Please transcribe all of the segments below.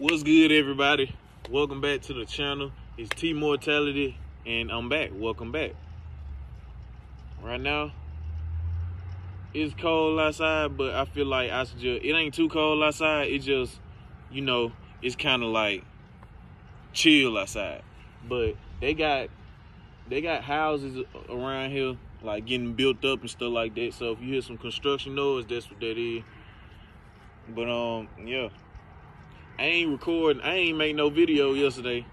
What's good, everybody? Welcome back to the channel. It's T Mortality, and I'm back. Welcome back. Right now, it's cold outside, but I feel like I just, it ain't too cold outside. It just, you know, it's kind of like chill outside. But they got they got houses around here like getting built up and stuff like that. So if you hear some construction noise, that's what that is. But um, yeah. I ain't recording. I ain't make no video yesterday,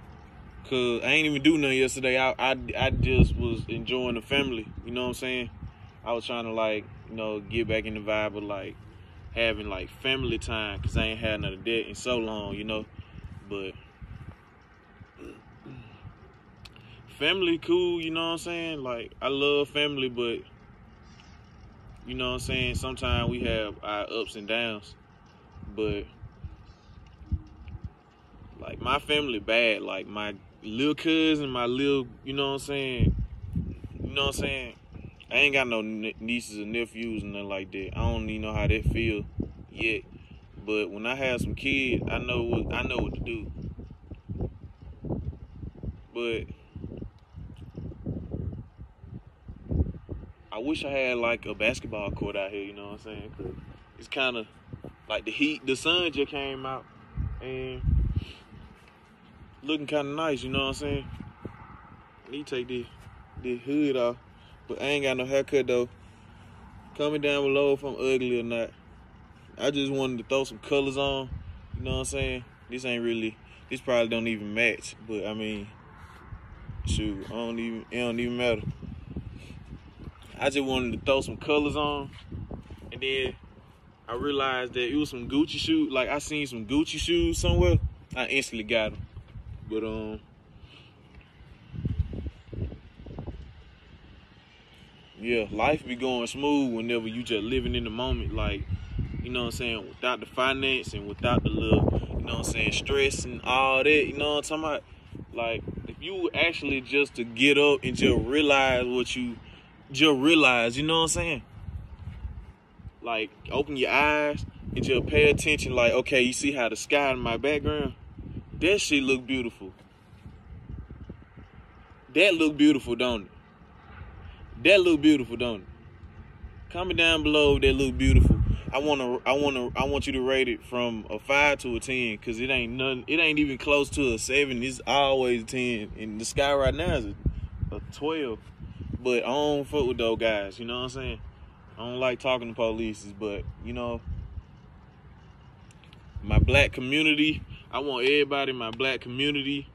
cause I ain't even do nothing yesterday. I, I I just was enjoying the family. You know what I'm saying? I was trying to like you know get back in the vibe of like having like family time, cause I ain't had none of that in so long. You know, but family cool. You know what I'm saying? Like I love family, but you know what I'm saying. Sometimes we have our ups and downs, but like my family bad. Like my little cousin, my little, you know what I'm saying? You know what I'm saying? I ain't got no nieces and nephews and nothing like that. I don't even know how that feel yet. But when I have some kids, I know what I know what to do. But I wish I had like a basketball court out here. You know what I'm saying? Cause it's kind of like the heat. The sun just came out, and looking kind of nice, you know what I'm saying? I need to take the, the hood off, but I ain't got no haircut though. Comment down below if I'm ugly or not. I just wanted to throw some colors on, you know what I'm saying? This ain't really, this probably don't even match, but I mean, shoot, I don't even, it don't even matter. I just wanted to throw some colors on, and then I realized that it was some Gucci shoes. Like I seen some Gucci shoes somewhere. I instantly got them. But um Yeah, life be going smooth whenever you just living in the moment, like, you know what I'm saying, without the finance and without the little, you know what I'm saying, stress and all that, you know what I'm talking about? Like, if you actually just to get up and just realize what you just realize, you know what I'm saying? Like, open your eyes and just pay attention, like, okay, you see how the sky in my background? That shit look beautiful. That look beautiful, don't it? That look beautiful, don't it? Comment down below that look beautiful. I wanna I wanna I want you to rate it from a five to a ten, cause it ain't none it ain't even close to a seven. It's always a ten. And the sky right now is a, a twelve. But I don't fuck with those guys, you know what I'm saying? I don't like talking to police, but you know, my black community I want everybody in my black community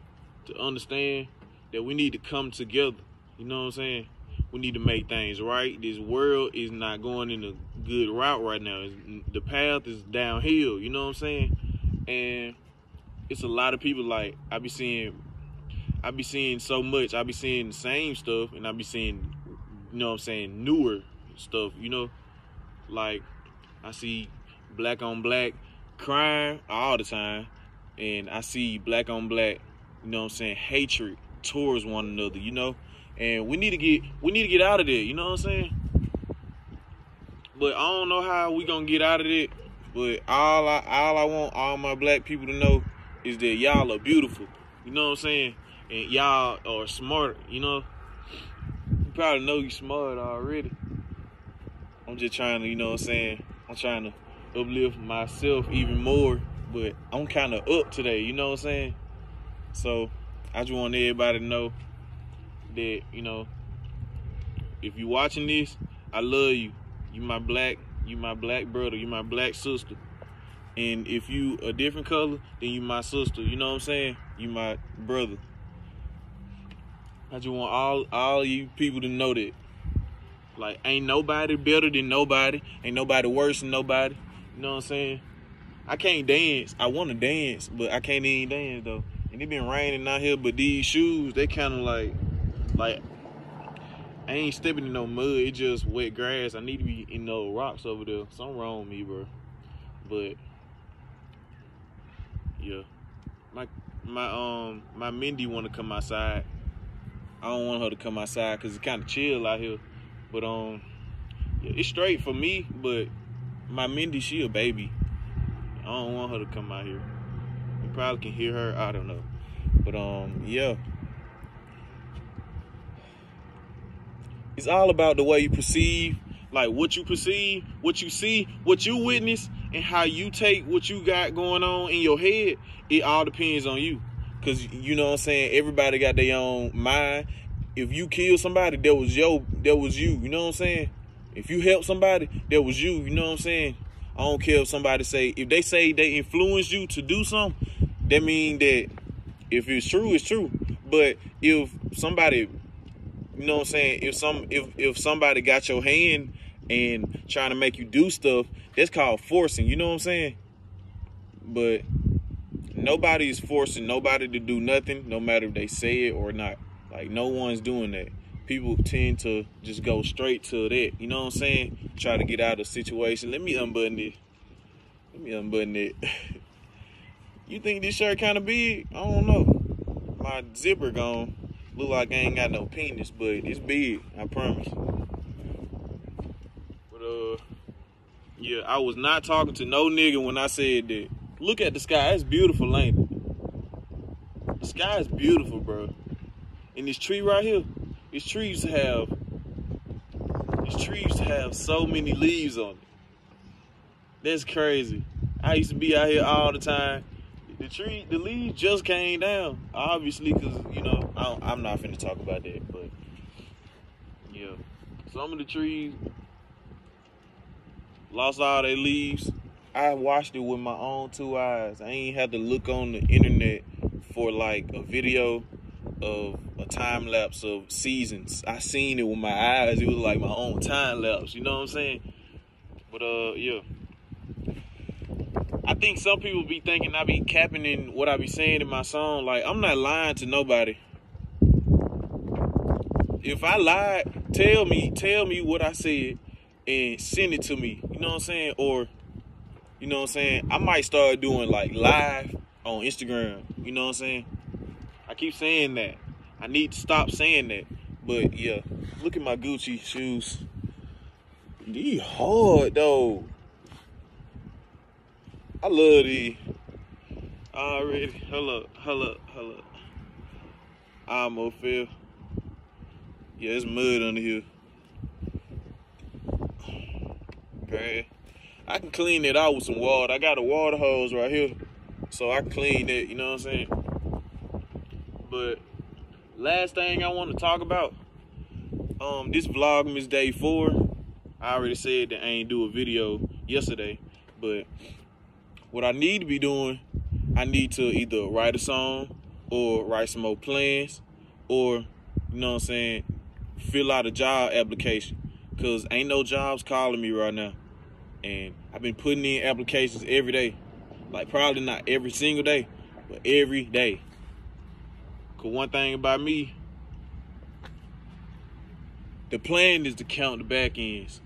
to understand that we need to come together. You know what I'm saying? We need to make things right. This world is not going in a good route right now. the path is downhill. You know what I'm saying? And it's a lot of people like I be seeing. I be seeing so much. I be seeing the same stuff, and I be seeing, you know what I'm saying, newer stuff. You know, like I see black on black crime all the time and I see black on black, you know what I'm saying, hatred towards one another, you know? And we need to get we need to get out of there, you know what I'm saying? But I don't know how we gonna get out of it. But all I all I want all my black people to know is that y'all are beautiful. You know what I'm saying? And y'all are smart, you know? You probably know you smart already. I'm just trying to, you know what I'm saying? I'm trying to uplift myself even more but I'm kind of up today, you know what I'm saying? So I just want everybody to know that, you know, if you watching this, I love you. You my black, you my black brother, you my black sister. And if you a different color, then you my sister. You know what I'm saying? You my brother. I just want all all you people to know that. Like ain't nobody better than nobody. Ain't nobody worse than nobody. You know what I'm saying? I can't dance. I want to dance, but I can't even dance though. And it been raining out here, but these shoes, they kind of like, like, I ain't stepping in no mud. It just wet grass. I need to be in no rocks over there. Something wrong with me, bro. But yeah, my my um my Mindy want to come outside. I don't want her to come outside because it's kind of chill out here. But um, yeah, it's straight for me. But my Mindy, she a baby. I don't want her to come out here. You probably can hear her. I don't know. But um, yeah. It's all about the way you perceive, like what you perceive, what you see, what you witness, and how you take what you got going on in your head. It all depends on you. Cause you know what I'm saying, everybody got their own mind. If you kill somebody, that was yo, that was you. You know what I'm saying? If you help somebody, that was you. You know what I'm saying? I don't care if somebody say if they say they influence you to do something, that mean that if it's true, it's true. But if somebody, you know what I'm saying, if some if if somebody got your hand and trying to make you do stuff, that's called forcing. You know what I'm saying? But nobody is forcing nobody to do nothing, no matter if they say it or not. Like no one's doing that. People tend to just go straight to that. You know what I'm saying? Try to get out of the situation. Let me unbutton it. Let me unbutton it. you think this shirt kind of big? I don't know. My zipper gone. Look like I ain't got no penis, but it's big. I promise. But uh, yeah, I was not talking to no nigga when I said that. Look at the sky. It's beautiful, ain't it? The sky is beautiful, bro. And this tree right here, this trees have, this tree used to have so many leaves on it. That's crazy. I used to be out here all the time. The tree, the leaves just came down, obviously, because, you know, I, am not finna talk about that, but, yeah. Some of the trees lost all their leaves I watched it with my own two eyes. I ain't had to look on the internet for like a video of a time lapse of seasons. I seen it with my eyes. It was like my own time lapse. You know what I'm saying? But uh, yeah. I think some people be thinking I be capping in what I be saying in my song. Like I'm not lying to nobody. If I lied, tell me, tell me what I said and send it to me. You know what I'm saying? Or you know what I'm saying? I might start doing like live on Instagram. You know what I'm saying? I keep saying that. I need to stop saying that. But yeah, look at my Gucci shoes. These hard though. I love these. Already. Hello, hello, hello. I'm a feel. Yeah, it's mud under here. Okay. I can clean it out with some water. I got a water hose right here. So I clean it, you know what I'm saying? But last thing I want to talk about, um, this vlog is day four. I already said that I ain't do a video yesterday, but what I need to be doing, I need to either write a song or write some more plans or, you know what I'm saying, fill out a job application. Cause ain't no jobs calling me right now. And I've been putting in applications every day. Like probably not every single day, but every day. Cause one thing about me, the plan is to count the back ends.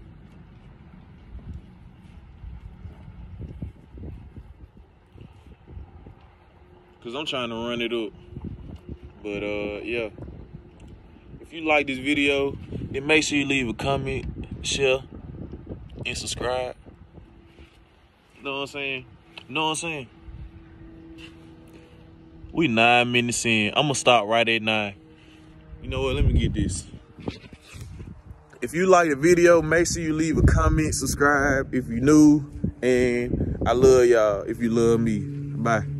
Cause I'm trying to run it up. But uh yeah. If you like this video, then make sure you leave a comment, share, and subscribe know what I'm saying? know what I'm saying? We nine minutes in. I'm gonna stop right at nine. You know what? Let me get this. If you like the video, make sure you leave a comment, subscribe if you new, and I love y'all if you love me. Bye.